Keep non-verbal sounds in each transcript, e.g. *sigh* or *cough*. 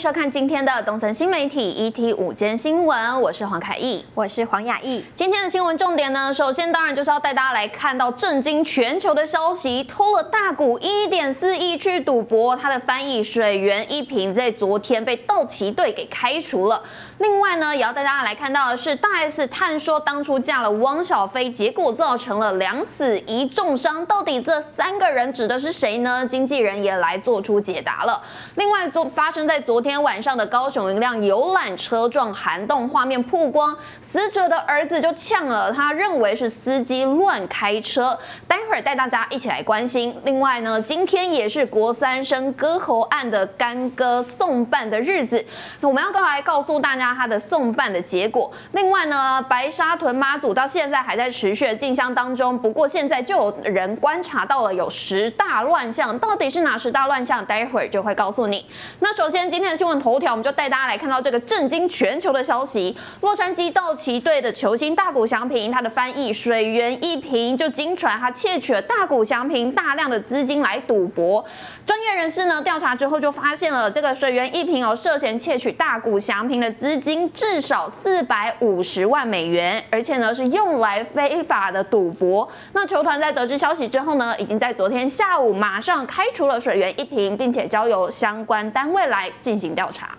收看今天的东森新媒体 ET 午间新闻，我是黄凯毅，我是黄雅毅。今天的新闻重点呢，首先当然就是要带大家来看到震惊全球的消息，偷了大股一点四亿去赌博，他的翻译水源一平在昨天被道奇队给开除了。另外呢，也要带大家来看到的是，大 S 探说当初嫁了汪小菲，结果造成了两死一重伤，到底这三个人指的是谁呢？经纪人也来做出解答了。另外，昨发生在昨天天晚上的高雄一辆游览车撞涵洞画面曝光，死者的儿子就呛了，他认为是司机乱开车。待会儿带大家一起来关心。另外呢，今天也是国三生割喉案的干戈送办的日子，我们要来告诉大家。他的送办的结果。另外呢，白沙屯妈祖到现在还在持续的进香当中。不过现在就有人观察到了有十大乱象，到底是哪十大乱象？待会儿就会告诉你。那首先今天新闻头条，我们就带大家来看到这个震惊全球的消息：洛杉矶道奇队的球星大谷翔平，他的翻译水源一平就经传他窃取了大谷翔平大量的资金来赌博。专业人士呢调查之后就发现了这个水源一平哦涉嫌窃取大谷翔平的资。金至少四百五十万美元，而且呢是用来非法的赌博。那球团在得知消息之后呢，已经在昨天下午马上开除了水源一平，并且交由相关单位来进行调查。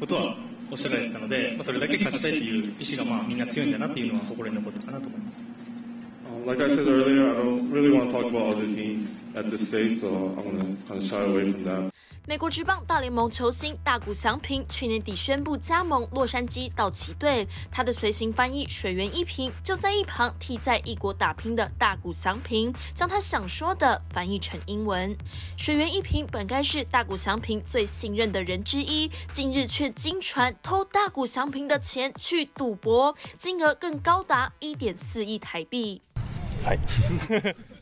ことはおっしゃられてたので、それだけ勝ちたいという意志がまあみんな強いんだなというのは心に残ったかなと思います。 Like I said earlier, I don't really want to talk about other teams at this stage, so I'm going to kind of shy away from that. 美国职棒大联盟球星大谷翔平去年底宣布加盟洛杉矶道奇队，他的随行翻译水源一平就在一旁替在异国打拼的大谷翔平将他想说的翻译成英文。水源一平本该是大谷翔平最信任的人之一，近日却经传偷大谷翔平的钱去赌博，金额更高达一点四亿台币。はい。*laughs*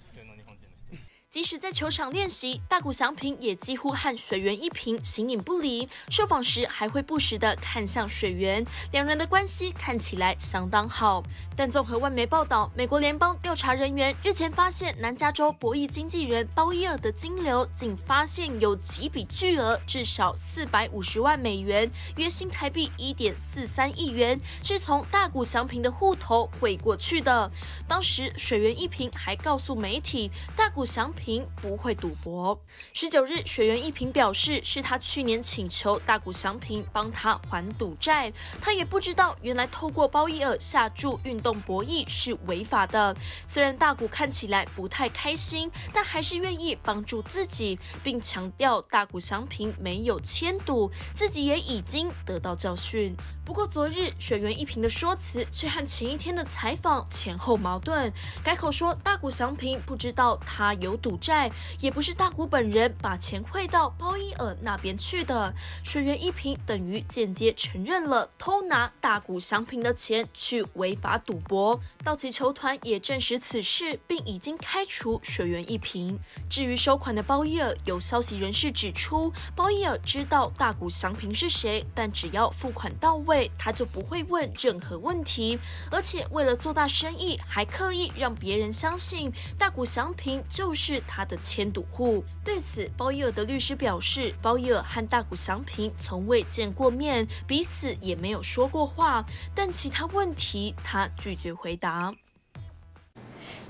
即使在球场练习，大谷翔平也几乎和水源一平形影不离。受访时还会不时的看向水源，两人的关系看起来相当好。但综合外媒报道，美国联邦调查人员日前发现，南加州博弈经纪人鲍伊尔的金流，竟发现有几笔巨额，至少四百五十万美元，约新台币一点四三亿元，是从大谷翔平的户头汇过去的。当时水源一平还告诉媒体，大谷翔。平不会赌博。十九日，水源一平表示，是他去年请求大谷翔平帮他还赌债。他也不知道，原来透过包伊尔下注运动博弈是违法的。虽然大谷看起来不太开心，但还是愿意帮助自己，并强调大谷翔平没有签赌，自己也已经得到教训。不过，昨日水源一平的说辞却和前一天的采访前后矛盾，改口说大谷翔平不知道他有赌。赌债也不是大谷本人把钱汇到包伊尔那边去的，水源一平等于间接承认了偷拿大谷祥平的钱去违法赌博。道奇球团也证实此事，并已经开除水源一平。至于收款的包伊尔，有消息人士指出，包伊尔知道大谷祥平是谁，但只要付款到位，他就不会问任何问题。而且为了做大生意，还刻意让别人相信大谷祥平就是。他的迁赌户对此，包伊尔的律师表示，包伊尔和大谷祥平从未见过面，彼此也没有说过话，但其他问题他拒绝回答。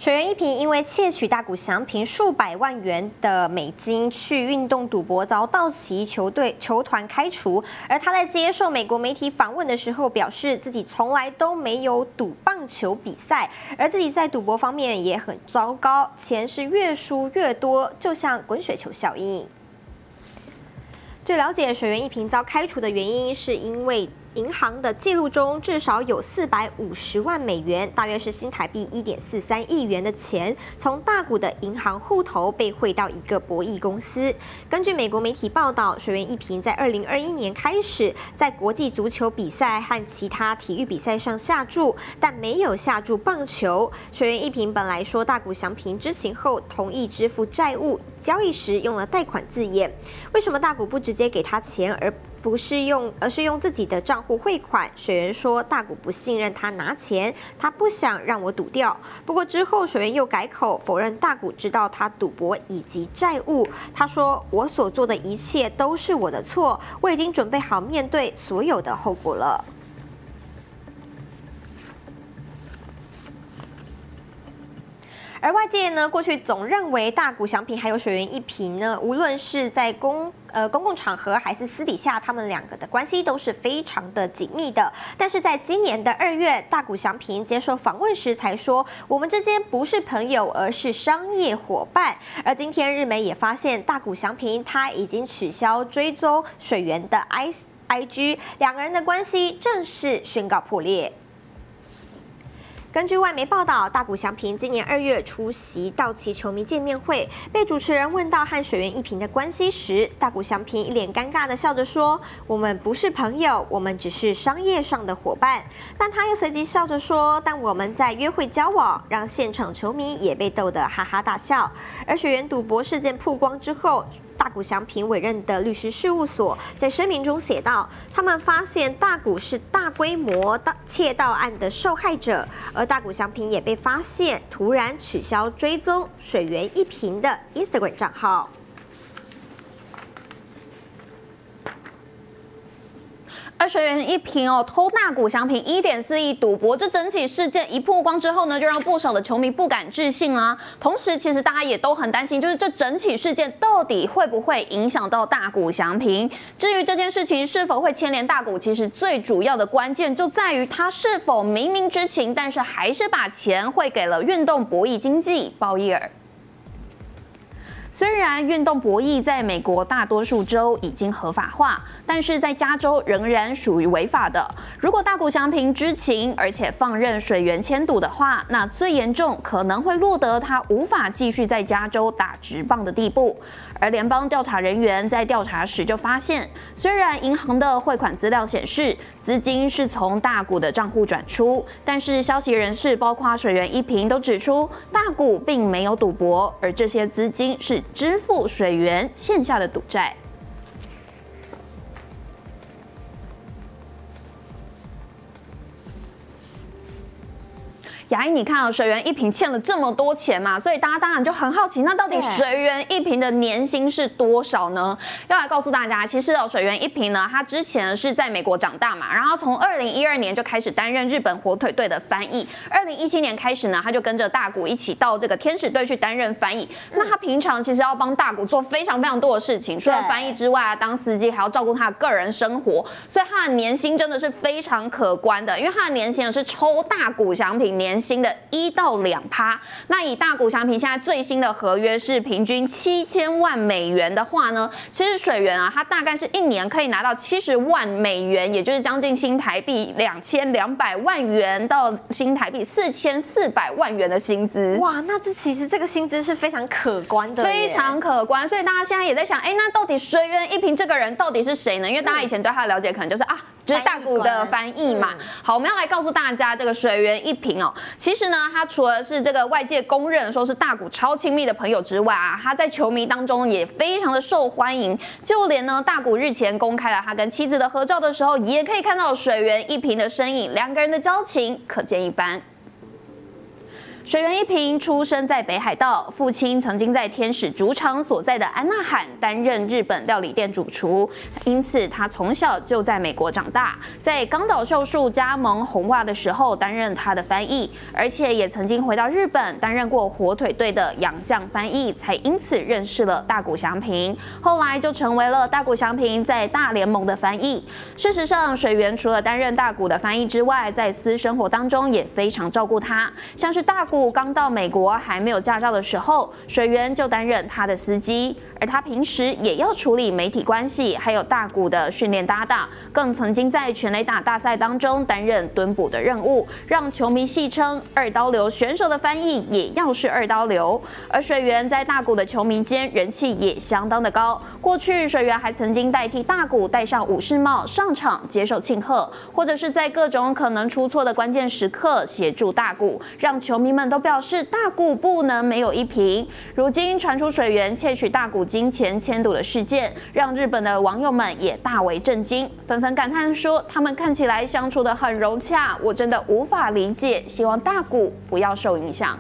水源一平因为窃取大谷翔平数百万元的美金去运动赌博，遭道奇球队球团开除。而他在接受美国媒体访问的时候，表示自己从来都没有赌棒球比赛，而自己在赌博方面也很糟糕，钱是越输越多，就像滚雪球效应。据了解，水源一平遭开除的原因是因为。银行的记录中至少有四百五十万美元，大约是新台币一点四三亿元的钱，从大股的银行户头被汇到一个博弈公司。根据美国媒体报道，水源一平在二零二一年开始在国际足球比赛和其他体育比赛上下注，但没有下注棒球。水源一平本来说大股祥平知情后同意支付债务，交易时用了贷款字眼。为什么大股不直接给他钱而？不是用，而是用自己的账户汇款。水源说，大谷不信任他拿钱，他不想让我赌掉。不过之后，水源又改口否认大谷知道他赌博以及债务。他说：“我所做的一切都是我的错，我已经准备好面对所有的后果了。”而外界呢，过去总认为大谷翔平还有水源一平呢，无论是在公呃公共场合还是私底下，他们两个的关系都是非常的紧密的。但是在今年的二月，大谷翔平接受访问时才说，我们之间不是朋友，而是商业伙伴。而今天日媒也发现，大谷翔平他已经取消追踪水源的 i i g，两个人的关系正式宣告破裂。根据外媒报道，大谷翔平今年二月出席道奇球迷见面会，被主持人问到和水原一平的关系时，大谷翔平一脸尴尬的笑着说：“我们不是朋友，我们只是商业上的伙伴。”但他又随即笑着说：“但我们在约会交往，让现场球迷也被逗得哈哈大笑。”而水原赌博事件曝光之后，大谷祥平委任的律师事务所在声明中写道：“他们发现大谷是大规模盗窃盗案的受害者，而大谷祥平也被发现突然取消追踪水源一平的 Instagram 账号。”二十元一瓶哦偷大股祥平一点四亿赌博，这整起事件一曝光之后呢，就让不少的球迷不敢置信啦。同时，其实大家也都很担心，就是这整起事件到底会不会影响到大股祥平？至于这件事情是否会牵连大股，其实最主要的关键就在于他是否明明知情，但是还是把钱汇给了运动博弈经济鲍伊尔。虽然运动博弈在美国大多数州已经合法化，但是在加州仍然属于违法的。如果大谷翔平知情，而且放任水源迁堵的话，那最严重可能会落得他无法继续在加州打直棒的地步。而联邦调查人员在调查时就发现，虽然银行的汇款资料显示资金是从大股的账户转出，但是消息人士包括水源一平都指出，大股并没有赌博，而这些资金是支付水源欠下的赌债。雅英，你看啊，水源一平欠了这么多钱嘛，所以大家当然就很好奇，那到底水源一平的年薪是多少呢？要来告诉大家，其实哦，水源一平呢，他之前是在美国长大嘛，然后从二零一二年就开始担任日本火腿队的翻译，二零一七年开始呢，他就跟着大谷一起到这个天使队去担任翻译。那他平常其实要帮大谷做非常非常多的事情，除了翻译之外啊，当司机还要照顾他的个人生活，所以他的年薪真的是非常可观的，因为他的年薪是抽大谷奖品年。新的一到两趴，那以大股翔平现在最新的合约是平均七千万美元的话呢，其实水源啊，它大概是一年可以拿到七十万美元，也就是将近新台币两千两百万元到新台币四千四百万元的薪资。哇，那这其实这个薪资是非常可观的，非常可观。所以大家现在也在想，哎，那到底水源一平这个人到底是谁呢？因为大家以前对他的了解可能就是啊。就是大股的翻译嘛。好，我们要来告诉大家，这个水源一平哦，其实呢，他除了是这个外界公认说是大股超亲密的朋友之外啊，他在球迷当中也非常的受欢迎。就连呢，大股日前公开了他跟妻子的合照的时候，也可以看到水源一平的身影，两个人的交情可见一斑。水原一平出生在北海道，父亲曾经在天使主场所在的安娜罕担任日本料理店主厨，因此他从小就在美国长大。在冈岛秀树加盟红袜的时候，担任他的翻译，而且也曾经回到日本担任过火腿队的洋将翻译，才因此认识了大谷翔平。后来就成为了大谷翔平在大联盟的翻译。事实上，水原除了担任大谷的翻译之外，在私生活当中也非常照顾他，像是大。刚到美国还没有驾照的时候，水源就担任他的司机。而他平时也要处理媒体关系，还有大股的训练搭档，更曾经在全垒打大赛当中担任蹲捕的任务，让球迷戏称“二刀流”选手的翻译也要是二刀流。而水源在大股的球迷间人气也相当的高。过去水源还曾经代替大股戴上武士帽上场接受庆贺，或者是在各种可能出错的关键时刻协助大股，让球迷们。都表示大股不能没有一瓶。如今传出水源窃取大股金钱迁赌的事件，让日本的网友们也大为震惊，纷纷感叹说：“他们看起来相处得很融洽，我真的无法理解。”希望大股不要受影响。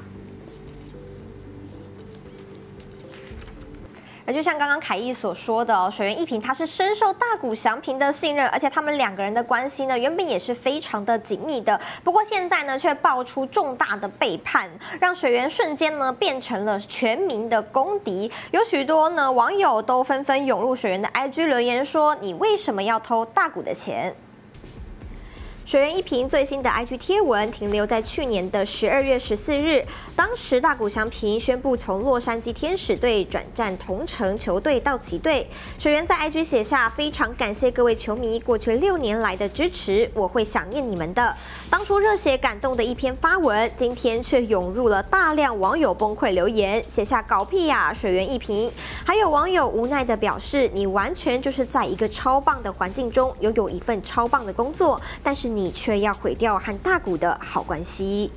就像刚刚凯毅所说的哦，水源一平他是深受大谷祥平的信任，而且他们两个人的关系呢，原本也是非常的紧密的。不过现在呢，却爆出重大的背叛，让水源瞬间呢变成了全民的公敌。有许多呢网友都纷纷涌入水源的 IG 留言说：“你为什么要偷大谷的钱？”水源一平最新的 IG 贴文停留在去年的十二月十四日，当时大谷翔平宣布从洛杉矶天使队转战同城球队道奇队。水源在 IG 写下：“非常感谢各位球迷过去六年来的支持，我会想念你们的。”当初热血感动的一篇发文，今天却涌入了大量网友崩溃留言，写下“搞屁呀，水源一平”。还有网友无奈的表示：“你完全就是在一个超棒的环境中拥有一份超棒的工作，但是你。”你却要毁掉和大谷的好关系。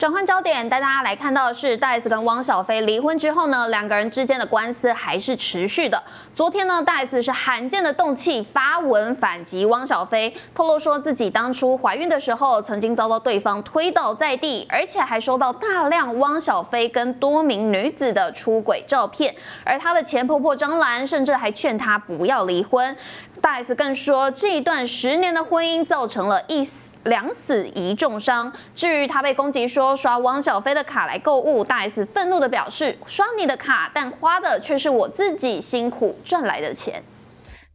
转换焦点，带大家来看到的是，大 S 跟汪小菲离婚之后呢，两个人之间的官司还是持续的。昨天呢，大 S 是罕见的动气发文反击汪小菲，透露说自己当初怀孕的时候，曾经遭到对方推倒在地，而且还收到大量汪小菲跟多名女子的出轨照片，而她的前婆婆张兰甚至还劝她不要离婚。大 S 更说，这一段十年的婚姻造成了一丝。两死一重伤。至于他被攻击说刷汪小菲的卡来购物，大 S 愤怒的表示：刷你的卡，但花的却是我自己辛苦赚来的钱。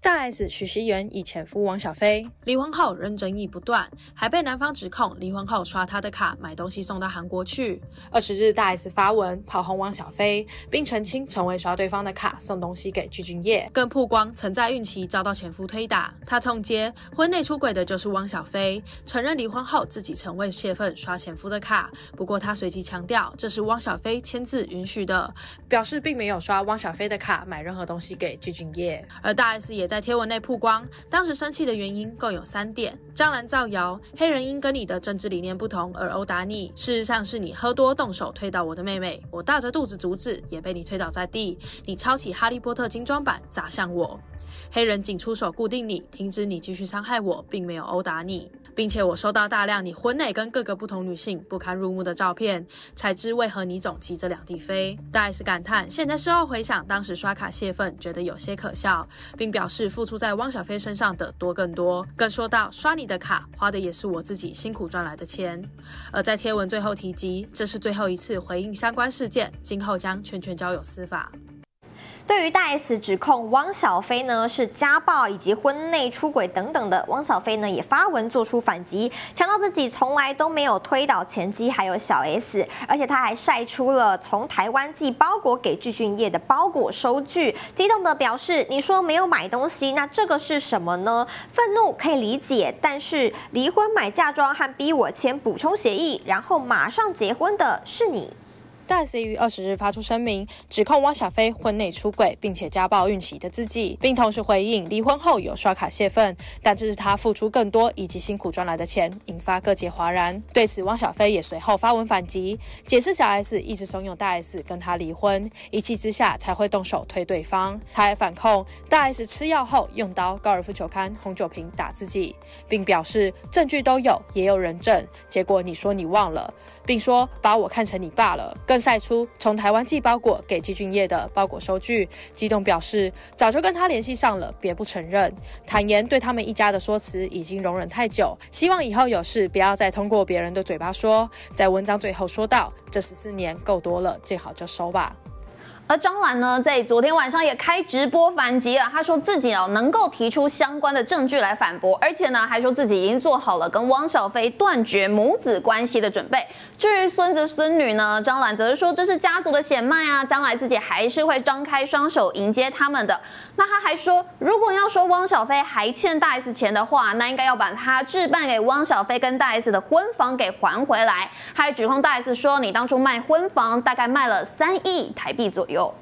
大 S 许熙媛以前夫汪小菲离婚后仍争议不断，还被男方指控离婚后刷他的卡买东西送到韩国去。二十日，大 S 发文炮轰汪小菲，并澄清从未刷对方的卡送东西给具俊晔，更曝光曾在孕期遭到前夫推打。她痛揭婚内出轨的就是汪小菲，承认离婚后自己曾未泄愤刷前夫的卡。不过她随即强调这是汪小菲签字允许的，表示并没有刷汪小菲的卡买任何东西给具俊晔。而大 S 也在。在贴文内曝光，当时生气的原因共有三点：张兰造谣黑人因跟你的政治理念不同而殴打你，事实上是你喝多动手推倒我的妹妹，我大着肚子阻止，也被你推倒在地，你抄起哈利波特精装版砸向我。黑人仅出手固定你，停止你继续伤害我，并没有殴打你，并且我收到大量你婚内跟各个不同女性不堪入目的照片，才知为何你总急着两地飞。大 S 感叹，现在事后回想，当时刷卡泄愤，觉得有些可笑，并表示付出在汪小菲身上的多更多，更说到刷你的卡花的也是我自己辛苦赚来的钱。而在贴文最后提及，这是最后一次回应相关事件，今后将全权交由司法。对于大 S 指控汪小菲呢是家暴以及婚内出轨等等的，汪小菲呢也发文做出反击，强调自己从来都没有推倒前妻还有小 S，而且他还晒出了从台湾寄包裹给具俊晔的包裹收据，激动的表示：“你说没有买东西，那这个是什么呢？”愤怒可以理解，但是离婚买嫁妆和逼我签补充协议，然后马上结婚的是你。大 S 于二十日发出声明，指控汪小菲婚内出轨，并且家暴孕期的自己，并同时回应离婚后有刷卡泄愤，但这是他付出更多以及辛苦赚来的钱，引发各界哗然。对此，汪小菲也随后发文反击，解释小 S 一直怂恿大 S 跟他离婚，一气之下才会动手推对方。他还反控大 S 吃药后用刀、高尔夫球杆、红酒瓶打自己，并表示证据都有，也有人证，结果你说你忘了，并说把我看成你爸了。更晒出从台湾寄包裹给季俊业的包裹收据，激动表示早就跟他联系上了，别不承认。坦言对他们一家的说辞已经容忍太久，希望以后有事不要再通过别人的嘴巴说。在文章最后说道：“这十四年够多了，见好就收吧。”而张兰呢，在昨天晚上也开直播反击了。她说自己哦能够提出相关的证据来反驳，而且呢还说自己已经做好了跟汪小菲断绝母子关系的准备。至于孙子孙女呢，张兰则是说这是家族的血脉啊，将来自己还是会张开双手迎接他们的。那他还说，如果要说汪小菲还欠大 S 钱的话，那应该要把他置办给汪小菲跟大 S 的婚房给还回来。还指控大 S 说，你当初卖婚房大概卖了三亿台币左右。有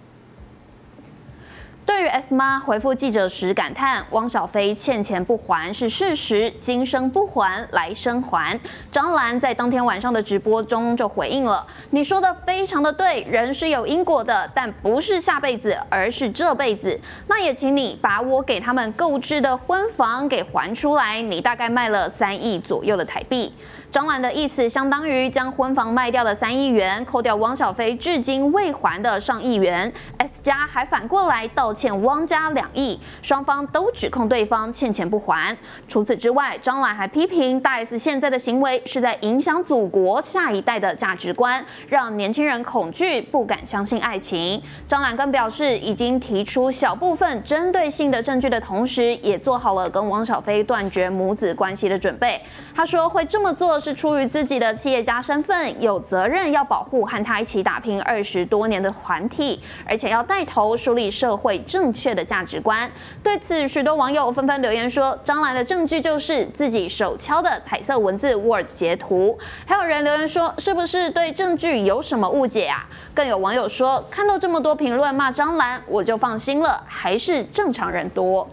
对于 S 妈回复记者时感叹，汪小菲欠钱不还是事实，今生不还来生还。张兰在当天晚上的直播中就回应了：“你说的非常的对，人是有因果的，但不是下辈子，而是这辈子。那也请你把我给他们购置的婚房给还出来，你大概卖了三亿左右的台币。”张兰的意思相当于将婚房卖掉的三亿元，扣掉汪小菲至今未还的上亿元，S 家还反过来道歉汪家两亿，双方都指控对方欠钱不还。除此之外，张兰还批评大 S 现在的行为是在影响祖国下一代的价值观，让年轻人恐惧不敢相信爱情。张兰更表示，已经提出小部分针对性的证据的同时，也做好了跟汪小菲断绝母子关系的准备。他说会这么做。是出于自己的企业家身份，有责任要保护和他一起打拼二十多年的团体，而且要带头树立社会正确的价值观。对此，许多网友纷纷留言说：“张兰的证据就是自己手敲的彩色文字 Word 截图。”还有人留言说：“是不是对证据有什么误解啊？”更有网友说：“看到这么多评论骂张兰，我就放心了，还是正常人多。”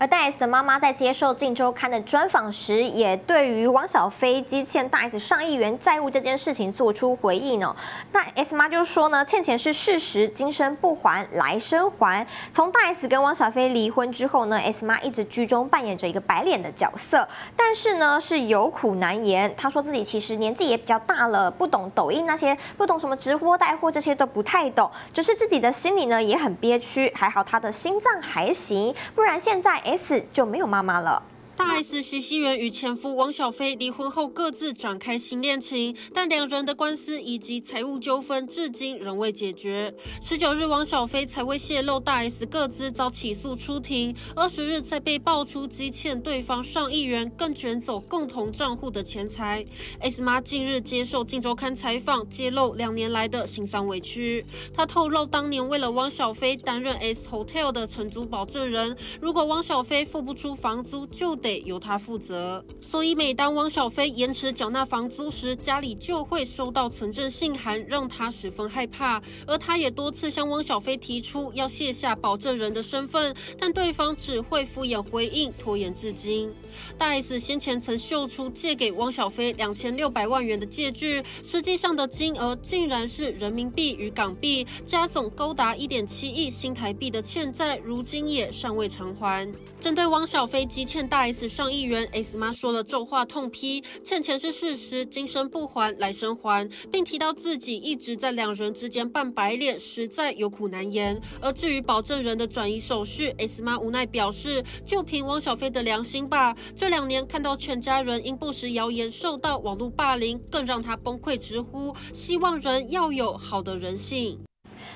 而大 S 的妈妈在接受《镜周刊》的专访时，也对于汪小菲积欠大 S 上亿元债务这件事情做出回应哦。那 S 妈就说呢，欠钱是事实，今生不还，来生还。从大 S 跟汪小菲离婚之后呢，S 妈一直居中扮演着一个白脸的角色，但是呢是有苦难言。她说自己其实年纪也比较大了，不懂抖音那些，不懂什么直播带货这些都不太懂，只是自己的心里呢也很憋屈。还好她的心脏还行，不然现在。S 就没有妈妈了。大 S 徐熙媛与前夫汪小菲离婚后各自展开新恋情，但两人的官司以及财务纠纷至今仍未解决。十九日，汪小菲才未泄露大 S 各自遭起诉出庭，二十日才被爆出积欠对方上亿元，更卷走共同账户的钱财。S 妈近日接受《镜周刊》采访，揭露两年来的辛酸委屈。她透露，当年为了汪小菲担任 S Hotel 的承租保证人，如果汪小菲付不出房租，就得。由他负责，所以每当汪小菲延迟缴纳房租时，家里就会收到存证信函，让他十分害怕。而他也多次向汪小菲提出要卸下保证人的身份，但对方只会敷衍回应，拖延至今。大 S 先前曾秀出借给汪小菲两千六百万元的借据，实际上的金额竟然是人民币与港币加总高达一点七亿新台币的欠债，如今也尚未偿还。针对汪小菲积欠大 S。上亿元，S 妈说了重话痛批，欠钱是事实，今生不还来生还，并提到自己一直在两人之间扮白脸，实在有苦难言。而至于保证人的转移手续，S 妈无奈表示，就凭汪小菲的良心吧。这两年看到全家人因不实谣言受到网络霸凌，更让他崩溃，直呼希望人要有好的人性。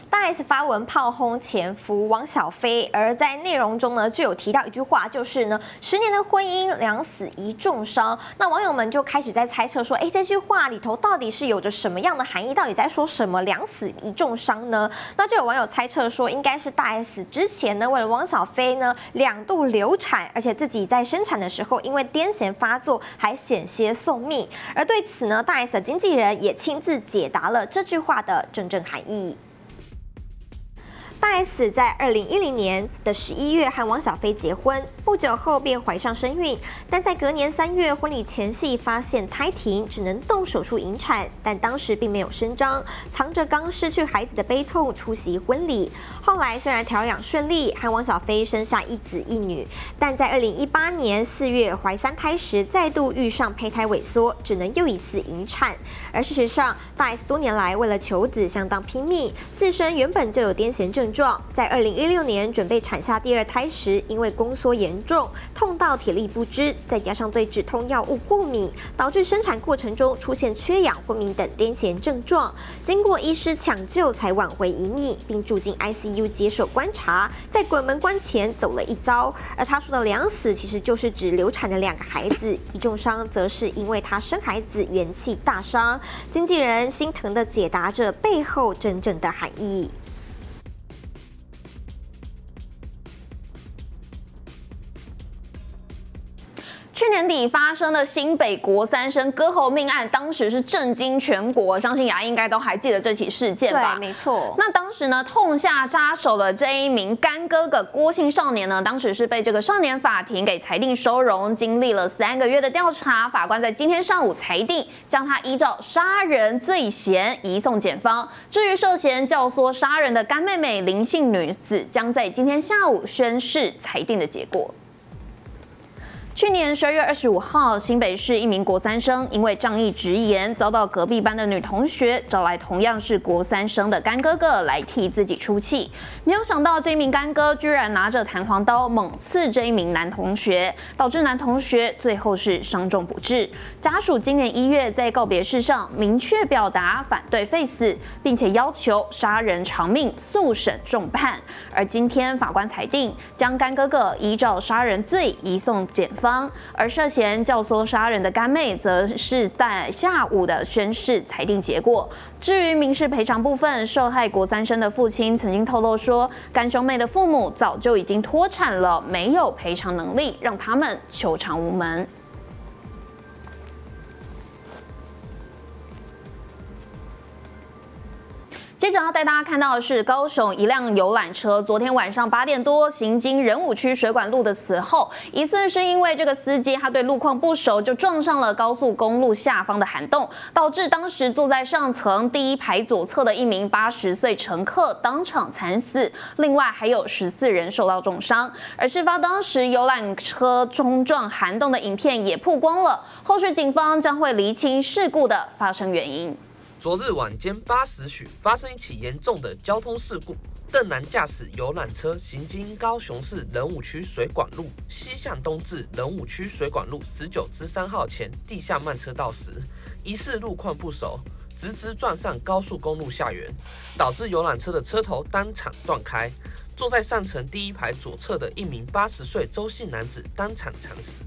大 S 发文炮轰前夫汪小菲，而在内容中呢，就有提到一句话，就是呢，十年的婚姻两死一重伤。那网友们就开始在猜测说，哎，这句话里头到底是有着什么样的含义？到底在说什么两死一重伤呢？那就有网友猜测说，应该是大 S 之前呢，为了汪小菲呢，两度流产，而且自己在生产的时候因为癫痫发作，还险些送命。而对此呢，大 S 的经纪人也亲自解答了这句话的真正含义。大 S 在二零一零年的十一月和汪小菲结婚，不久后便怀上身孕，但在隔年三月婚礼前夕发现胎停，只能动手术引产，但当时并没有声张，藏着刚失去孩子的悲痛出席婚礼。后来虽然调养顺利，和汪小菲生下一子一女，但在二零一八年四月怀三胎时，再度遇上胚胎萎缩，只能又一次引产。而事实上，大 S 多年来为了求子相当拼命，自身原本就有癫痫症。状在二零一六年准备产下第二胎时，因为宫缩严严重，痛到体力不支，再加上对止痛药物过敏，导致生产过程中出现缺氧、昏迷等癫痫症状。经过医师抢救，才挽回一命，并住进 ICU 接受观察。在鬼门关前走了一遭。而他说的两死，其实就是指流产的两个孩子，一重伤则是因为他生孩子元气大伤。经纪人心疼的解答着背后真正的含义。去年底发生的新北国三生割喉命案，当时是震惊全国，相信牙应该都还记得这起事件吧？对，没错。那当时呢，痛下扎手的这一名干哥哥郭姓少年呢，当时是被这个少年法庭给裁定收容，经历了三个月的调查，法官在今天上午裁定，将他依照杀人罪嫌移送检方。至于涉嫌教唆杀人的干妹妹林姓女子，将在今天下午宣誓裁定的结果。去年十二月二十五号，新北市一名国三生因为仗义直言，遭到隔壁班的女同学找来同样是国三生的干哥哥来替自己出气。没有想到，这名干哥居然拿着弹簧刀猛刺这一名男同学，导致男同学最后是伤重不治。家属今年一月在告别式上明确表达反对废死，并且要求杀人偿命、速审重判。而今天法官裁定，将干哥哥依照杀人罪移送检。方，而涉嫌教唆杀人的干妹，则是在下午的宣誓裁定结果。至于民事赔偿部分，受害国三生的父亲曾经透露说，干兄妹的父母早就已经脱产了，没有赔偿能力，让他们求偿无门。接着要带大家看到的是高雄一辆游览车，昨天晚上八点多行经仁武区水管路的时候，疑似是因为这个司机他对路况不熟，就撞上了高速公路下方的涵洞，导致当时坐在上层第一排左侧的一名八十岁乘客当场惨死，另外还有十四人受到重伤。而事发当时游览车冲撞涵洞的影片也曝光了，后续警方将会厘清事故的发生原因。昨日晚间八时许，发生一起严重的交通事故。邓南驾驶游览车行经高雄市仁武区水管路西向东至仁武区水管路十九之三号前地下慢车道时，疑似路况不熟，直直撞上高速公路下缘，导致游览车的车头当场断开。坐在上层第一排左侧的一名八十岁周姓男子当场惨死，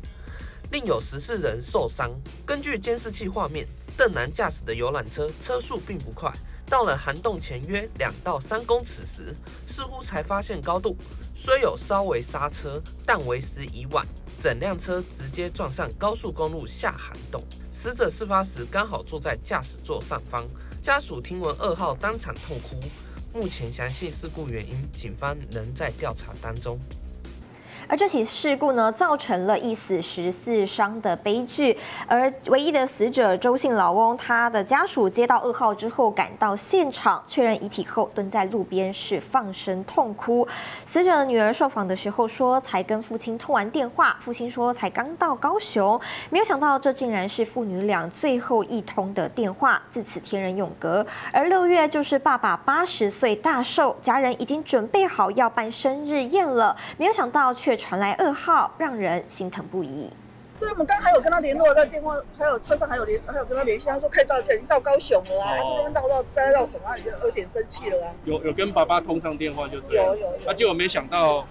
另有十四人受伤。根据监视器画面。邓南驾驶的游览车车速并不快，到了涵洞前约两到三公尺时，似乎才发现高度，虽有稍微刹车，但为时已晚，整辆车直接撞上高速公路下涵洞。死者事发时刚好坐在驾驶座上方，家属听闻噩耗当场痛哭。目前详细事故原因，警方仍在调查当中。而这起事故呢，造成了一死十四伤的悲剧。而唯一的死者周姓老翁，他的家属接到噩耗之后赶到现场确认遗体后，蹲在路边是放声痛哭。死者的女儿受访的时候说，才跟父亲通完电话，父亲说才刚到高雄，没有想到这竟然是父女俩最后一通的电话，自此天人永隔。而六月就是爸爸八十岁大寿，家人已经准备好要办生日宴了，没有想到却。传来噩耗，让人心疼不已。对，我们刚还有跟他联络，在电话还有车上还有联，还有跟他联系。他说可以到，已经到高雄了啊，这边绕绕再绕什么，他已经有点生气了啊。有有跟爸爸通上电话就对。有有。啊，结果没想到。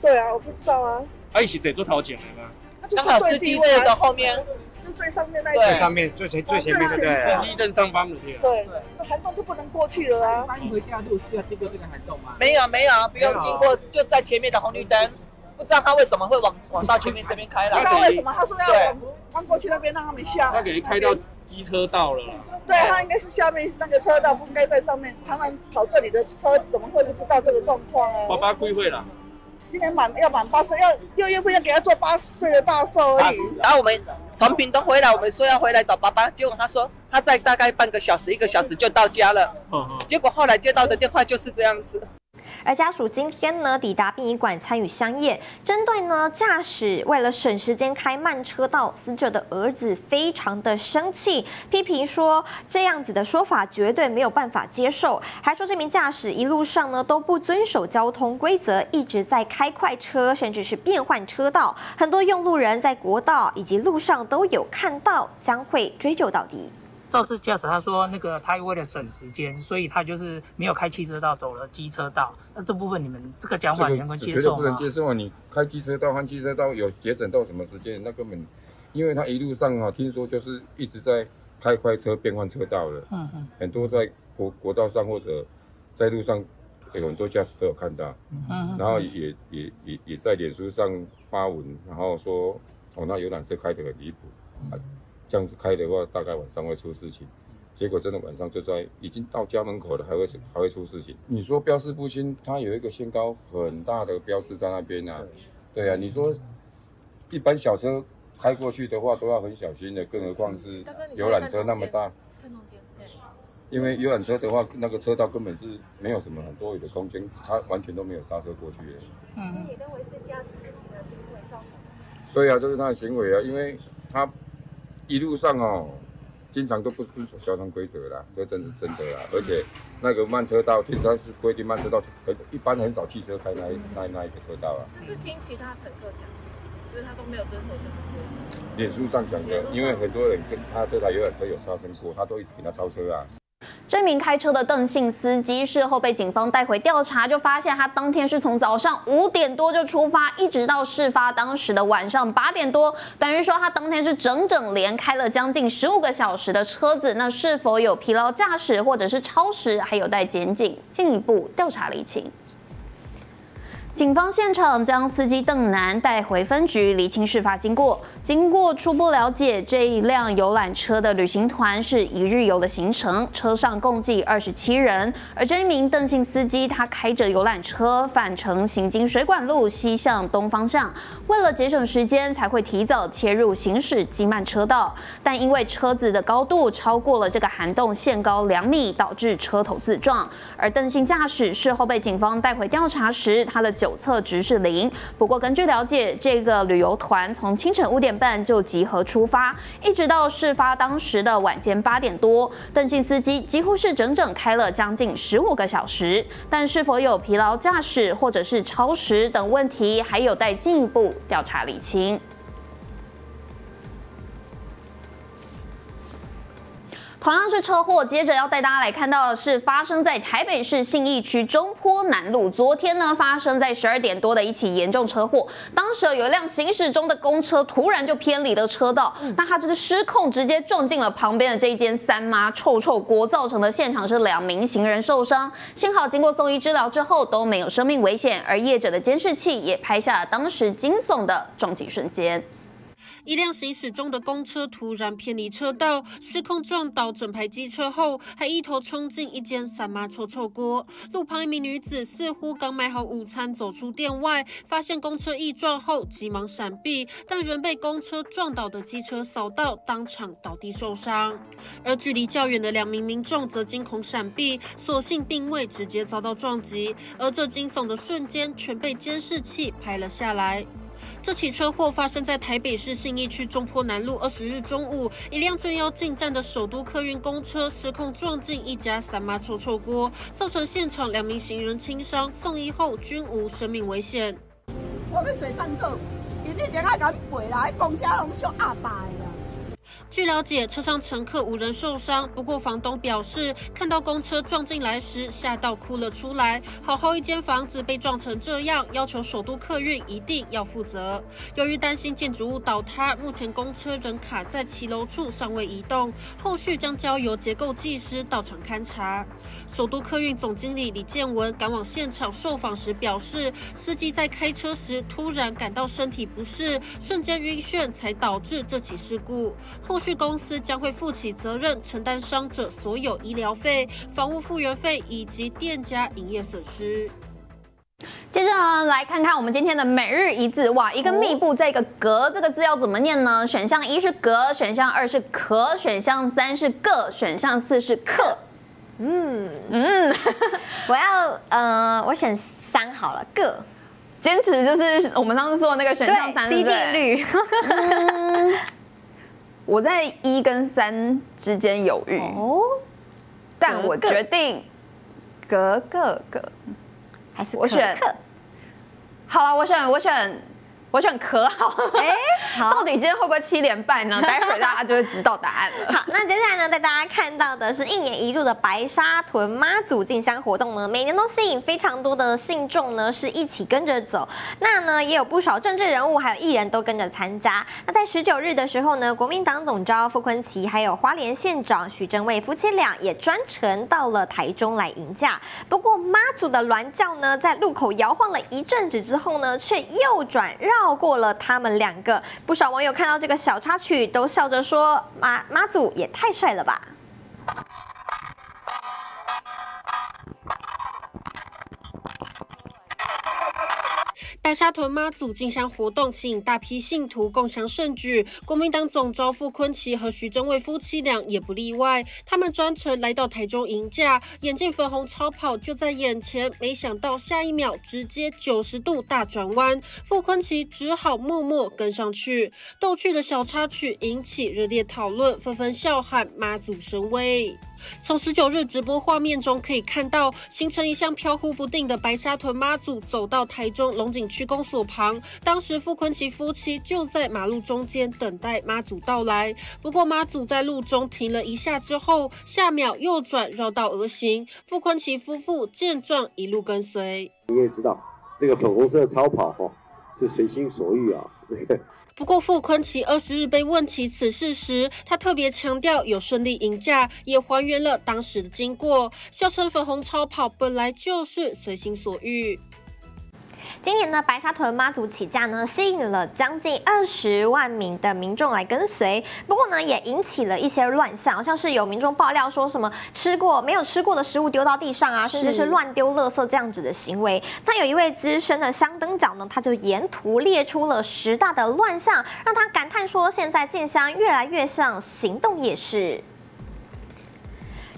对啊，我不知道啊。他一起在做桃检了吗？刚好司机位的后面，就最上面那一最上面最前最前面的对。司机正上方的对。对。那涵洞就不能过去了啊。搬回家路需要经过这个涵洞吗？没有没有，不用经过，就在前面的红绿灯。不知道他为什么会往往到前面这边开了？不 *laughs* 知道为什么？他说要往往过去那边让他们下。他给开到机车道了。对他应该是下面那个车道，不应该在上面。常常跑这里的车怎么会不知道这个状况啊？爸爸归会了。今年满要满八岁，要六月份要给他做八十岁的大寿而已。然后我们从屏东回来，我们说要回来找爸爸，结果他说他在大概半个小时、一个小时就到家了。嗯嗯。结果后来接到的电话就是这样子。而家属今天呢抵达殡仪馆参与香宴，针对呢驾驶为了省时间开慢车道，死者的儿子非常的生气，批评说这样子的说法绝对没有办法接受，还说这名驾驶一路上呢都不遵守交通规则，一直在开快车，甚至是变换车道，很多用路人在国道以及路上都有看到，将会追究到底。肇事驾驶他说，那个他为了省时间，所以他就是没有开汽车道，走了机车道。那这部分你们这个讲法能够接受吗？不能接受啊！你开机车道换汽车道有节省到什么时间？那根本，因为他一路上啊，听说就是一直在开快车变换车道的。嗯嗯。很多在国国道上或者在路上有很多驾驶都有看到。嗯嗯。然后也也也也在脸书上发文，然后说哦，那游览车开得很离谱，啊，这样子开的话，大概晚上会出事情。结果真的晚上就在已经到家门口了，还会还会出事情。你说标示不清，它有一个限高很大的标志在那边啊，对啊，你说一般小车开过去的话都要很小心的，更何况是游览车那么大。因为游览车的话，那个车道根本是没有什么很多余的空间，它完全都没有刹车过去的。嗯。你认为是驾驶的行为造成。对啊，就是他的行为啊，因为他一路上哦。经常都不遵守交通规则啦，这真是真的啦。而且那个慢车道，现在是规定慢车道，很一般很少汽车开那那那一个车道啊。就是听其他乘客讲，就是他都没有遵守交通规则。脸书上讲的，因为很多人跟他这台游览车有发生过，他都一直给他超车啊。这名开车的邓姓司机事后被警方带回调查，就发现他当天是从早上五点多就出发，一直到事发当时的晚上八点多，等于说他当天是整整连开了将近十五个小时的车子。那是否有疲劳驾驶或者是超时，还有待检警进一步调查厘清。警方现场将司机邓南带回分局厘清事发经过。经过初步了解，这一辆游览车的旅行团是一日游的行程，车上共计二十七人。而这一名邓姓司机，他开着游览车返程行经水管路西向东方向，为了节省时间，才会提早切入行驶机慢车道。但因为车子的高度超过了这个涵洞限高两米，导致车头自撞。而邓姓驾驶事后被警方带回调查时，他的。九测值是零。不过根据了解，这个旅游团从清晨五点半就集合出发，一直到事发当时的晚间八点多，邓姓司机几乎是整整开了将近十五个小时。但是否有疲劳驾驶或者是超时等问题，还有待进一步调查理清。同样是车祸，接着要带大家来看到的是发生在台北市信义区中坡南路。昨天呢，发生在十二点多的一起严重车祸。当时有一辆行驶中的公车突然就偏离了车道，那它就是失控，直接撞进了旁边的这一间三妈臭臭锅，造成的现场是两名行人受伤。幸好经过送医治疗之后都没有生命危险，而业者的监视器也拍下了当时惊悚的撞击瞬间。一辆行驶中的公车突然偏离车道，失控撞倒整排机车后，还一头冲进一间三妈臭臭锅。路旁一名女子似乎刚买好午餐，走出店外，发现公车异状后，急忙闪避，但仍被公车撞倒的机车扫到，当场倒地受伤。而距离较远的两名民众则惊恐闪避，所幸并未直接遭到撞击。而这惊悚的瞬间，全被监视器拍了下来。这起车祸发生在台北市信义区中坡南路。二十日中午，一辆正要进站的首都客运公车失控撞进一家三妈臭臭锅，造成现场两名行人轻伤，送医后均无生命危险。我们水战斗，一定点爱敢背啦！公车拢上阿伯的。据了解，车上乘客无人受伤。不过房东表示，看到公车撞进来时，吓到哭了出来。好好一间房子被撞成这样，要求首都客运一定要负责。由于担心建筑物倒塌，目前公车仍卡在骑楼处，尚未移动。后续将交由结构技师到场勘查。首都客运总经理李建文赶往现场受访时表示，司机在开车时突然感到身体不适，瞬间晕眩，才导致这起事故。后续公司将会负起责任，承担伤者所有医疗费、房屋复原费以及店家营业损失。接着呢来看看我们今天的每日一字，哇，一个密布在一个格，这个字要怎么念呢？选项一是格，选项二是可，选项三是个，选项四是克。嗯嗯，*laughs* 我要呃，我选三好了，个。坚持就是我们上次说的那个选项三，对，定律。*laughs* 我在一跟三之间犹豫，但我决定格格格，还是我选。好了，我选我选。我选可好，哎，好，到底今天会不会七连败呢？*laughs* 待会大家就会知道答案了。好，那接下来呢，带大家看到的是一年一度的白沙屯妈祖进香活动呢，每年都吸引非常多的信众呢，是一起跟着走。那呢，也有不少政治人物还有艺人都跟着参加。那在十九日的时候呢，国民党总召傅昆奇还有花莲县长许正卫夫妻俩也专程到了台中来迎驾。不过妈祖的銮轿呢，在路口摇晃了一阵子之后呢，却右转绕。绕过了他们两个。不少网友看到这个小插曲，都笑着说：“妈妈祖也太帅了吧！”白沙屯妈祖进香活动吸引大批信徒共享盛举，国民党总召傅昆奇和徐正伟夫妻俩也不例外。他们专程来到台中迎驾，眼镜粉红超跑就在眼前，没想到下一秒直接九十度大转弯，傅昆奇只好默默跟上去。逗趣的小插曲引起热烈讨论，纷纷笑喊妈祖神威。从十九日直播画面中可以看到，形成一向飘忽不定的白沙屯妈祖走到台中龙井区公所旁。当时傅坤奇夫妻就在马路中间等待妈祖到来。不过妈祖在路中停了一下之后，下秒右转绕道而行。傅坤奇夫妇见状一路跟随。你也知道，这个粉红色超跑哈是随心所欲啊，*laughs* 不过，傅昆奇二十日被问起此事时，他特别强调有顺利赢价，也还原了当时的经过，笑称粉红超跑本来就是随心所欲。今年的白沙屯妈祖起驾呢，吸引了将近二十万名的民众来跟随。不过呢，也引起了一些乱象，像是有民众爆料说什么吃过没有吃过的食物丢到地上啊，甚至是乱丢垃圾这样子的行为。那有一位资深的香灯角呢，他就沿途列出了十大的乱象，让他感叹说，现在进香越来越像行动夜市。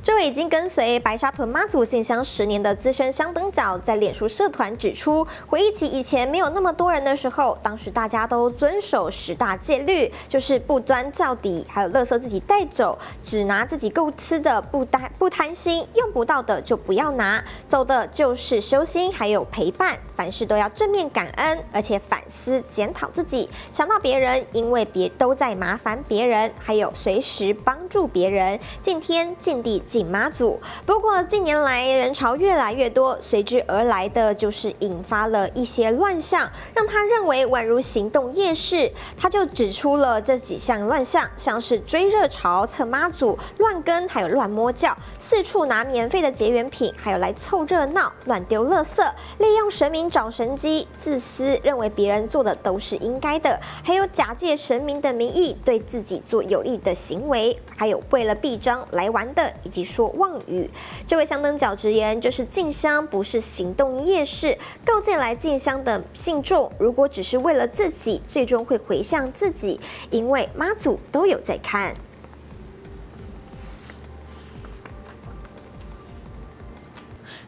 这位已经跟随白沙屯妈祖进香十年的资深香灯角，在脸书社团指出，回忆起以前没有那么多人的时候，当时大家都遵守十大戒律，就是不钻轿底，还有垃圾自己带走，只拿自己够吃的，不贪不贪心，用不到的就不要拿，走的就是修心，还有陪伴，凡事都要正面感恩，而且反思检讨自己，想到别人，因为别都在麻烦别人，还有随时帮助别人，敬天敬地。妈祖，不过近年来人潮越来越多，随之而来的就是引发了一些乱象，让他认为宛如行动夜市。他就指出了这几项乱象，像是追热潮、蹭妈祖、乱跟，还有乱摸叫、四处拿免费的结缘品，还有来凑热闹、乱丢垃圾、利用神明找神机、自私认为别人做的都是应该的，还有假借神明的名义对自己做有利的行为，还有为了避章来玩的，以及。说妄语，这位香灯角直言，就是进香，不是行动夜市。告诫来进香的信众，如果只是为了自己，最终会回向自己，因为妈祖都有在看。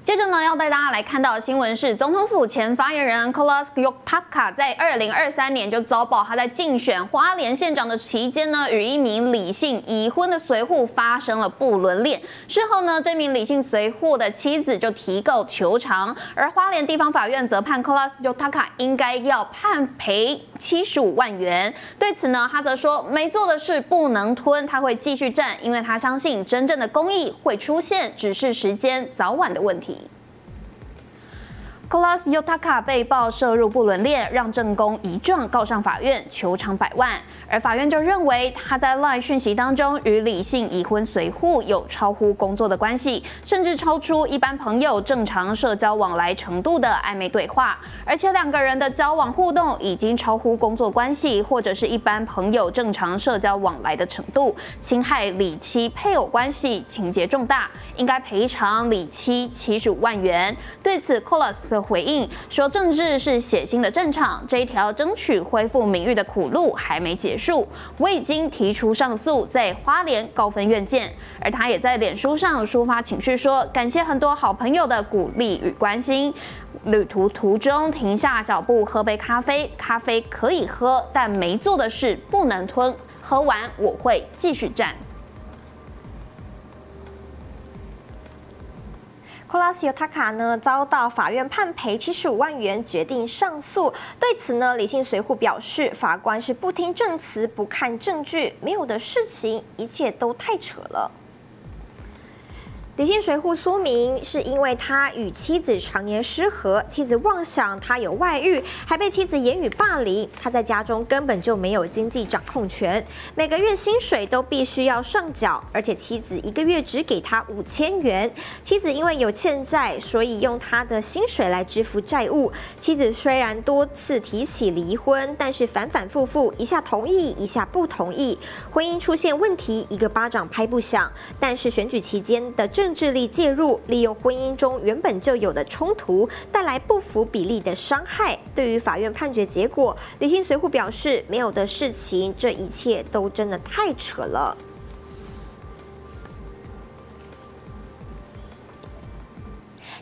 接着呢，要带大家来看到的新闻是，总统府前发言人 Kolas Yotaka 在二零二三年就遭报他在竞选花莲县长的期间呢，与一名李姓已婚的随护发生了不伦恋。事后呢，这名李姓随护的妻子就提告求偿，而花莲地方法院则判 Kolas Yotaka 应该要判赔七十五万元。对此呢，他则说没做的事不能吞，他会继续战，因为他相信真正的公义会出现，只是时间早晚的问题。C l a s Yotaka 被曝涉入不伦恋，让正宫一状告上法院，求偿百万。而法院就认为他在 LINE 讯息当中与李姓已婚随护有超乎工作的关系，甚至超出一般朋友正常社交往来程度的暧昧对话，而且两个人的交往互动已经超乎工作关系或者是一般朋友正常社交往来的程度，侵害李妻配偶关系，情节重大，应该赔偿李妻七十五万元。对此，Kolas 的回应说：“政治是血腥的战场，这一条争取恢复名誉的苦路还没结。”，我已经提出上诉，在花莲高分院见。而他也在脸书上抒发情绪，说感谢很多好朋友的鼓励与关心。旅途途中停下脚步喝杯咖啡，咖啡可以喝，但没做的事不能吞。喝完我会继续站。库拉西尤塔卡呢遭到法院判赔七十五万元，决定上诉。对此呢，李姓随护表示，法官是不听证词、不看证据，没有的事情，一切都太扯了。李姓水户说明，是因为他与妻子常年失和，妻子妄想他有外遇，还被妻子言语霸凌，他在家中根本就没有经济掌控权，每个月薪水都必须要上缴，而且妻子一个月只给他五千元。妻子因为有欠债，所以用他的薪水来支付债务。妻子虽然多次提起离婚，但是反反复复，一下同意，一下不同意，婚姻出现问题，一个巴掌拍不响。但是选举期间的政治力介入，利用婚姻中原本就有的冲突，带来不符比例的伤害。对于法院判决结果，李姓随后表示没有的事情，这一切都真的太扯了。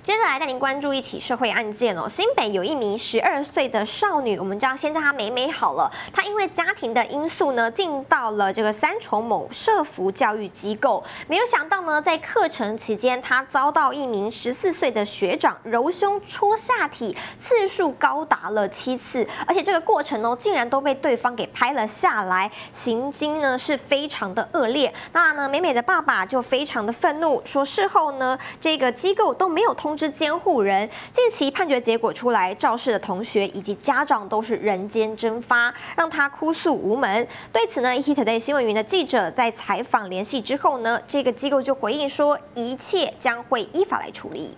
接着来带您关注一起社会案件哦。新北有一名十二岁的少女，我们就要先叫她美美好了。她因为家庭的因素呢，进到了这个三重某社服教育机构。没有想到呢，在课程期间，她遭到一名十四岁的学长揉胸戳下体，次数高达了七次，而且这个过程呢，竟然都被对方给拍了下来，行径呢是非常的恶劣。那呢，美美的爸爸就非常的愤怒，说事后呢，这个机构都没有通。之监护人，近期判决结果出来，肇事的同学以及家长都是人间蒸发，让他哭诉无门。对此呢，ETtoday 新闻云的记者在采访联系之后呢，这个机构就回应说，一切将会依法来处理。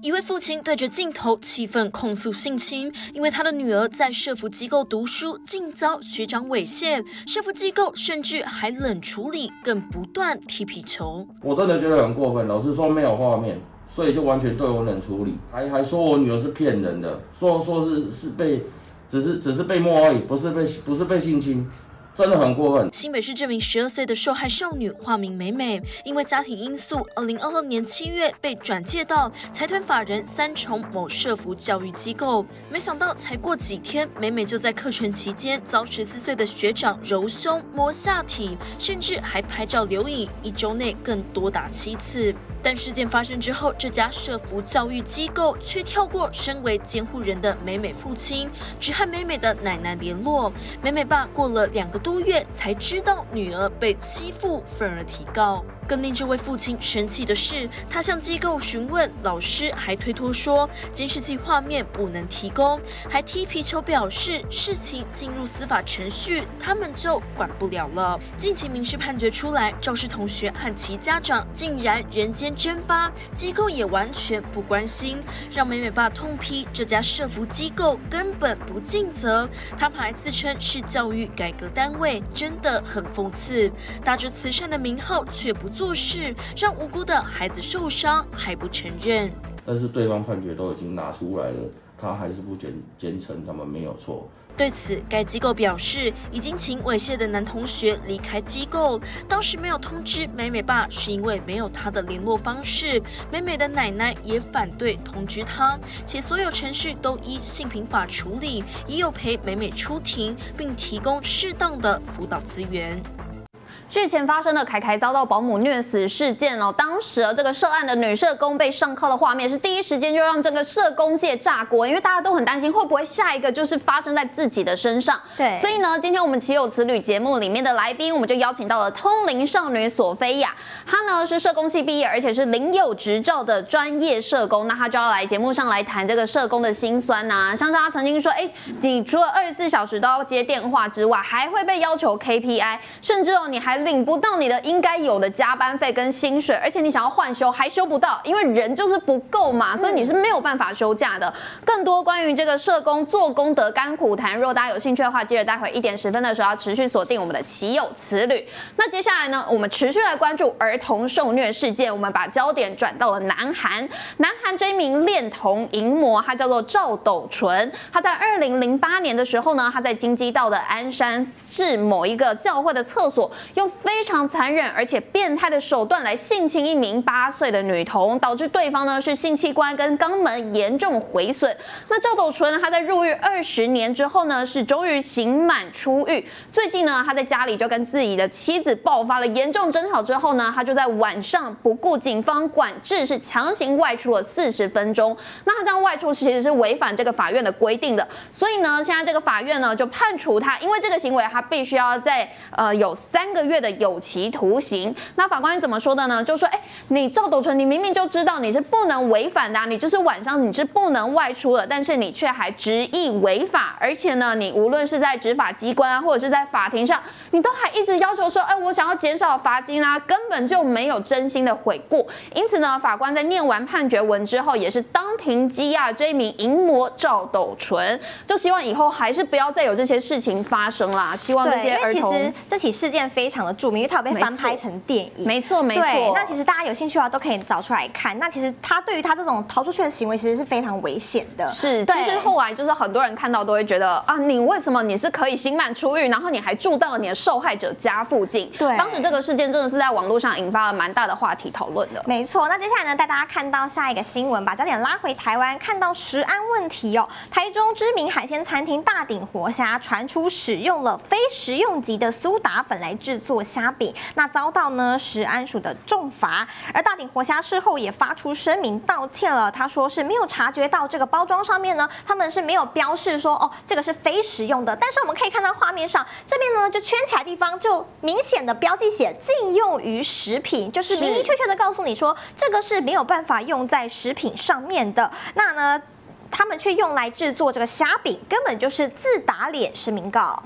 一位父亲对着镜头气愤控诉性侵，因为他的女儿在社服机构读书，竟遭学长猥亵，社服机构甚至还冷处理，更不断踢皮球。我真的觉得很过分，老师说没有画面。所以就完全对我冷处理，还还说我女儿是骗人的，说说是是被，只是只是被摸而已，不是被不是被性侵。真的很过分。新北市这名十二岁的受害少女，化名美美，因为家庭因素，二零二二年七月被转介到财团法人三重某社福教育机构。没想到才过几天，美美就在课程期间遭十四岁的学长揉胸、摸下体，甚至还拍照留影，一周内更多达七次。但事件发生之后，这家社福教育机构却跳过身为监护人的美美父亲，只和美美的奶奶联络。美美爸过了两个。多月才知道女儿被欺负，愤而提告。更令这位父亲生气的是，他向机构询问，老师还推脱说监视器画面不能提供，还踢皮球表示事情进入司法程序，他们就管不了了。近期民事判决出来，肇事同学和其家长竟然人间蒸发，机构也完全不关心，让美美爸痛批这家社福机构根本不尽责，他们还自称是教育改革单位，真的很讽刺，打着慈善的名号却不。做事让无辜的孩子受伤还不承认，但是对方判决都已经拿出来了，他还是不坚坚称他们没有错。对此，该机构表示已经请猥亵的男同学离开机构，当时没有通知美美爸，是因为没有他的联络方式。美美的奶奶也反对通知他，且所有程序都依性平法处理，也有陪美美出庭，并提供适当的辅导资源。日前发生的凯凯遭到保姆虐死事件哦，当时这个涉案的女社工被上铐的画面是第一时间就让这个社工界炸锅，因为大家都很担心会不会下一个就是发生在自己的身上。对，所以呢，今天我们岂有此旅节目里面的来宾，我们就邀请到了通灵少女索菲亚，她呢是社工系毕业，而且是领有执照的专业社工，那她就要来节目上来谈这个社工的辛酸呐。像是她曾经说，哎，你除了二十四小时都要接电话之外，还会被要求 KPI，甚至哦你还。领不到你的应该有的加班费跟薪水，而且你想要换休还休不到，因为人就是不够嘛，所以你是没有办法休假的。更多关于这个社工做功德甘苦谈，如果大家有兴趣的话，记得待会一点十分的时候要持续锁定我们的《岂有此旅》。那接下来呢，我们持续来关注儿童受虐事件，我们把焦点转到了南韩。南韩这一名恋童淫魔，他叫做赵斗淳，他在二零零八年的时候呢，他在京畿道的鞍山市某一个教会的厕所用。非常残忍而且变态的手段来性侵一名八岁的女童，导致对方呢是性器官跟肛门严重毁损。那赵斗淳他在入狱二十年之后呢，是终于刑满出狱。最近呢，他在家里就跟自己的妻子爆发了严重争吵之后呢，他就在晚上不顾警方管制，是强行外出了四十分钟。那他这样外出其实是违反这个法院的规定的，所以呢，现在这个法院呢就判处他，因为这个行为他必须要在呃有三个月。的有期徒刑。那法官怎么说的呢？就说，哎，你赵斗淳，你明明就知道你是不能违反的，你就是晚上你是不能外出的，但是你却还执意违法，而且呢，你无论是在执法机关啊，或者是在法庭上，你都还一直要求说，哎，我想要减少罚金啊，根本就没有真心的悔过。因此呢，法官在念完判决文之后，也是当庭羁押这一名淫魔赵斗淳，就希望以后还是不要再有这些事情发生啦。希望这些儿童，其实这起事件非常的著名，因为它有被翻拍成电影。没错，没错。那其实大家有兴趣的话，都可以找出来看。那其实他对于他这种逃出去的行为，其实是非常危险的。是，其实后来就是很多人看到都会觉得啊，你为什么你是可以刑满出狱，然后你还住到了你的受害者家附近？对，当时这个事件真的是在网络上引发了蛮大的话题讨论的。没错。那接下来呢，带大家看到下一个新闻，把焦点拉回台湾，看到食安问题哦。台中知名海鲜餐厅大鼎活虾传出使用了非食用级的苏打粉来制作做虾饼，那遭到呢食安署的重罚。而大鼎活虾事后也发出声明道歉了，他说是没有察觉到这个包装上面呢，他们是没有标示说哦这个是非食用的。但是我们可以看到画面上这边呢就圈起来地方就明显的标记写禁用于食品，就是明明确确的告诉你说这个是没有办法用在食品上面的。那呢？他们却用来制作这个虾饼，根本就是自打脸，是明告。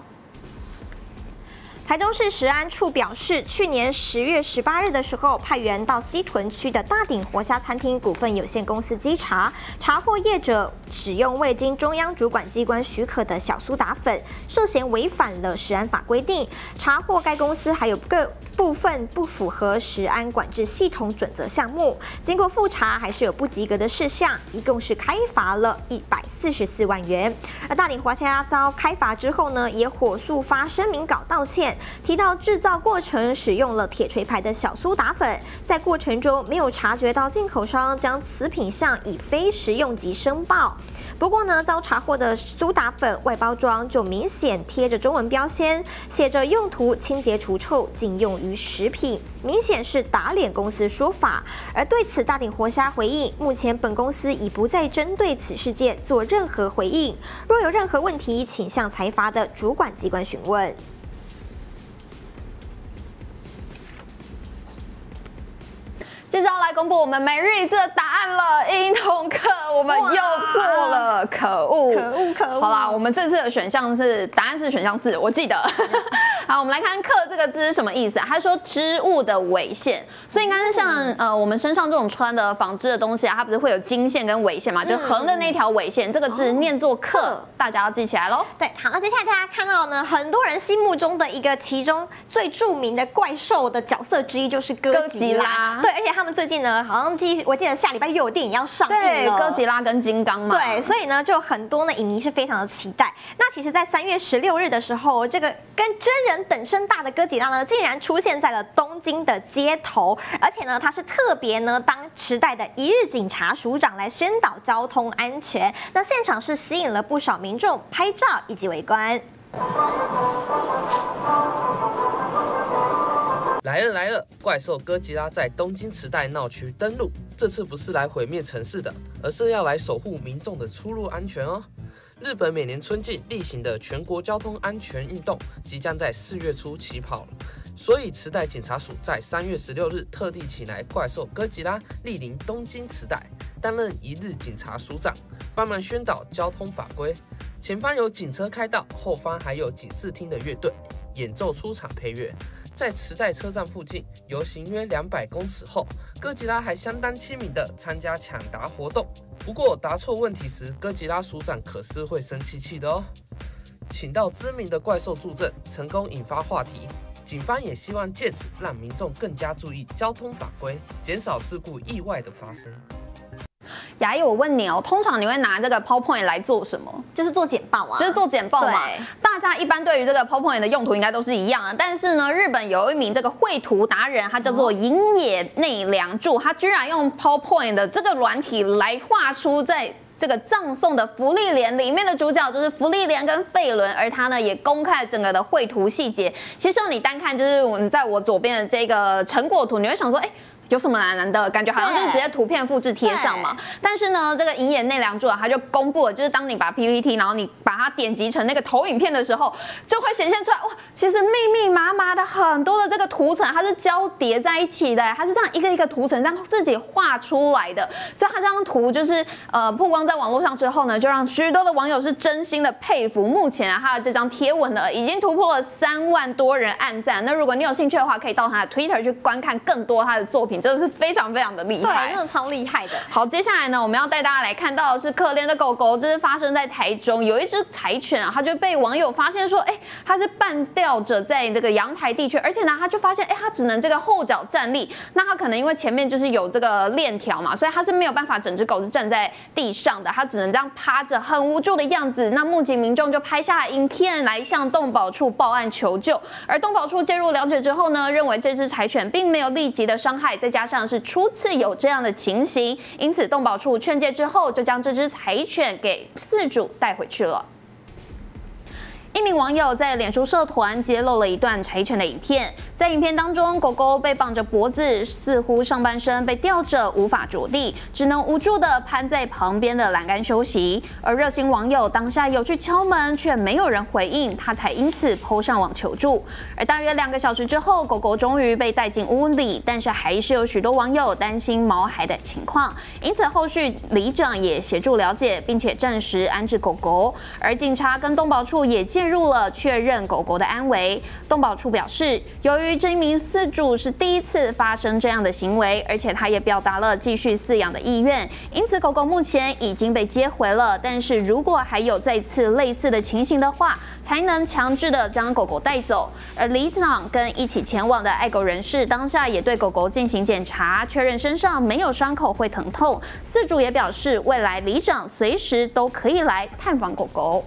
台中市食安处表示，去年十月十八日的时候，派员到西屯区的大鼎活虾餐厅股份有限公司稽查，查获业者使用未经中央主管机关许可的小苏打粉，涉嫌违反了食安法规定。查获该公司还有各部分不符合食安管制系统准则项目，经过复查，还是有不及格的事项，一共是开罚了一百四十四万元。而大鼎华虾遭开罚之后呢，也火速发声明稿道歉。提到制造过程使用了铁锤牌的小苏打粉，在过程中没有察觉到进口商将此品项以非食用级申报。不过呢，遭查获的苏打粉外包装就明显贴着中文标签，写着用途清洁除臭，仅用于食品，明显是打脸公司说法。而对此，大鼎活虾回应，目前本公司已不再针对此事件做任何回应，若有任何问题，请向财阀的主管机关询问。接下来公布我们每日一次的答案了，英通课我们又错了，可恶，可恶，可恶！好啦，我们这次的选项是答案是选项四，我记得。*laughs* 好，我们来看“克”这个字是什么意思？他说织物的纬线，所以应该是像呃我们身上这种穿的纺织的东西啊，它不是会有经线跟纬线嘛？就横的那条纬线，这个字念作“克”，大家要记起来喽。对，好，那接下来大家看到呢，很多人心目中的一个其中最著名的怪兽的角色之一就是哥吉拉。对，而且他们最近呢，好像记我记得下礼拜又有电影要上映了，哥吉拉跟金刚嘛。对，所以呢，就很多呢影迷是非常的期待。那其实，在三月十六日的时候，这个跟真人。等身大的哥吉拉呢，竟然出现在了东京的街头，而且呢，他是特别呢当时代的一日警察署长来宣导交通安全。那现场是吸引了不少民众拍照以及围观。来了来了，怪兽哥吉拉在东京池袋闹区登陆，这次不是来毁灭城市的，而是要来守护民众的出入安全哦。日本每年春季例行的全国交通安全运动即将在四月初起跑了，所以池袋警察署在三月十六日特地请来怪兽哥吉拉莅临东京池袋，担任一日警察署长，帮忙宣导交通法规。前方有警车开道，后方还有警视厅的乐队演奏出场配乐。在池袋车站附近游行约两百公尺后，哥吉拉还相当亲民的参加抢答活动。不过答错问题时，哥吉拉署长可是会生气气的哦。请到知名的怪兽助阵，成功引发话题。警方也希望借此让民众更加注意交通法规，减少事故意外的发生。雅怡，我问你哦，通常你会拿这个 PowerPoint 来做什么？就是做简报啊，就是做简报嘛。大家一般对于这个 PowerPoint 的用途应该都是一样啊，但是呢，日本有一名这个绘图达人，他叫做银野内良助，他居然用 PowerPoint 的这个软体来画出在这个葬送的福利莲里面的主角就是福利莲跟费伦，而他呢也公开了整个的绘图细节。其实你单看就是我在我左边的这个成果图，你会想说，哎。有什么难难的？感觉好像就是直接图片复制贴上嘛。但是呢，这个银眼内梁柱啊，他就公布了，就是当你把 PPT，然后你把它点击成那个投影片的时候，就会显现出来哇，其实密密麻麻的很多的这个图层，它是交叠在一起的，它是这样一个一个图层这样自己画出来的。所以它这张图就是呃曝光在网络上之后呢，就让许多的网友是真心的佩服。目前啊，他的这张贴文呢，已经突破了三万多人按赞。那如果你有兴趣的话，可以到他的 Twitter 去观看更多他的作品，真的是非常非常的厉害，对，真的超厉害的。好，接下来呢，我们要带大家来看到的是可怜的狗狗，这是发生在台中，有一只柴犬啊，它就被网友发现说，哎，它是半吊着在这个阳台地区，而且呢，它就发现，哎，它只能这个后脚站立，那它可能因为前面就是有这个链条嘛，所以它是没有办法整只狗是站在地上的，它只能这样趴着，很无助的样子。那目击民众就拍下影片来向动保处报案求救，而动保处介入了解之后呢，认为这只柴犬并没有立即的伤害，再加上是初次有这样的情形，因此动保处劝诫之后，就将这只柴犬给饲主带回去了。一名网友在脸书社团揭露了一段柴犬的影片，在影片当中，狗狗被绑着脖子，似乎上半身被吊着，无法着地，只能无助地攀在旁边的栏杆休息。而热心网友当下有去敲门，却没有人回应，他才因此抛上网求助。而大约两个小时之后，狗狗终于被带进屋里，但是还是有许多网友担心毛孩的情况，因此后续里长也协助了解，并且暂时安置狗狗。而警察跟动保处也见入了，确认狗狗的安危。动保处表示，由于这一名饲主是第一次发生这样的行为，而且他也表达了继续饲养的意愿，因此狗狗目前已经被接回了。但是如果还有再次类似的情形的话，才能强制的将狗狗带走。而里长跟一起前往的爱狗人士当下也对狗狗进行检查，确认身上没有伤口会疼痛。饲主也表示，未来里长随时都可以来探访狗狗。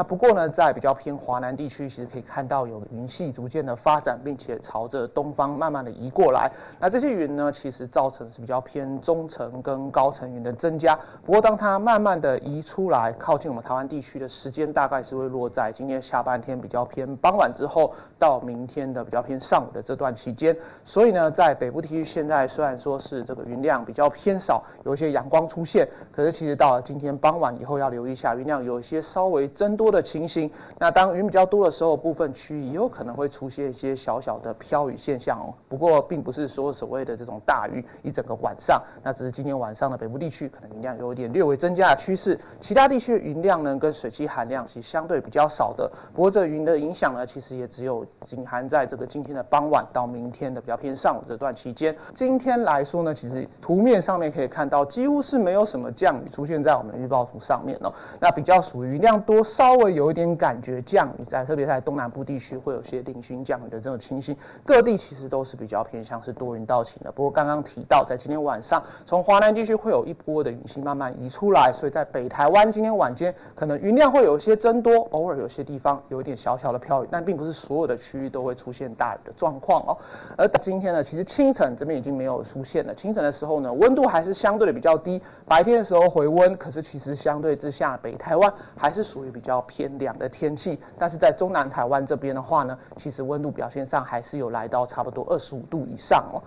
那不过呢，在比较偏华南地区，其实可以看到有云系逐渐的发展，并且朝着东方慢慢的移过来。那这些云呢，其实造成是比较偏中层跟高层云的增加。不过当它慢慢的移出来，靠近我们台湾地区的时间，大概是会落在今天下半天比较偏傍晚之后，到明天的比较偏上午的这段期间。所以呢，在北部地区现在虽然说是这个云量比较偏少，有一些阳光出现，可是其实到了今天傍晚以后，要留意一下云量有一些稍微增多的情形。那当云比较多的时候，部分区域也有可能会出现一些小小的飘雨现象哦。不过并不是说所谓的这种大雨一整个晚上，那只是今天晚上的北部地区可能云量有一点略微增加的趋势。其他地区云量呢，跟水汽含量其实相对比较少的。不过这云的影响呢，其实也只有仅含在这个今天的傍晚到明天的比较偏上午这段期间。今天来说呢，其实图面上面可以看到，几乎是没有什么降雨出现在我们预报图上面哦。那比较属于量多，稍稍微有一点感觉降雨在，特别在东南部地区会有些零星降雨的这种情形。各地其实都是比较偏向是多云到晴的。不过刚刚提到，在今天晚上，从华南地区会有一波的云系慢慢移出来，所以在北台湾今天晚间可能云量会有一些增多，偶尔有些地方有一点小小的飘雨，但并不是所有的区域都会出现大雨的状况哦。而今天呢，其实清晨这边已经没有出现了。清晨的时候呢，温度还是相对的比较低，白天的时候回温，可是其实相对之下，北台湾还是属于比较偏凉的天气。但是在中南台湾这边的话呢，其实温度表现上还是有来到差不多二十五度以上哦。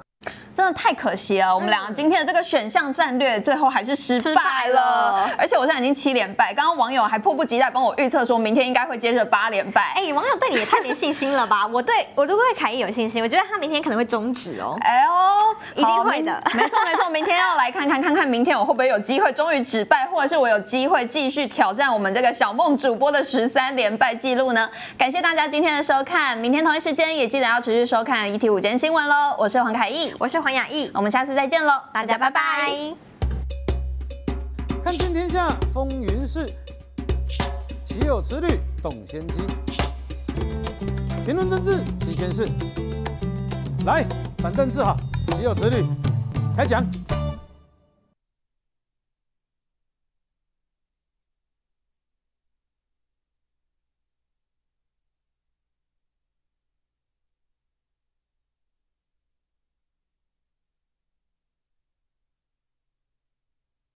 真的太可惜了，我们两个今天的这个选项战略最后还是失败了，而且我现在已经七连败。刚刚网友还迫不及待帮我预测说明天应该会接着八连败。哎，网友对你也太没信心了吧？*laughs* 我对我都对凯毅有信心，我觉得他明天可能会终止哦。哎呦，一定会的，*laughs* 没错没错，明天要来看看看看明天我会不会有机会终于止败，或者是我有机会继续挑战我们这个小梦主播的十三连败记录呢？感谢大家今天的收看，明天同一时间也记得要持续收看 ET 午间新闻喽。我是黄凯毅，我是黄雅逸。我们下次再见喽，大家拜拜。看尽天下风云事，岂有此理动先机？评论政治几件事，来反正治好，岂有此理？开讲。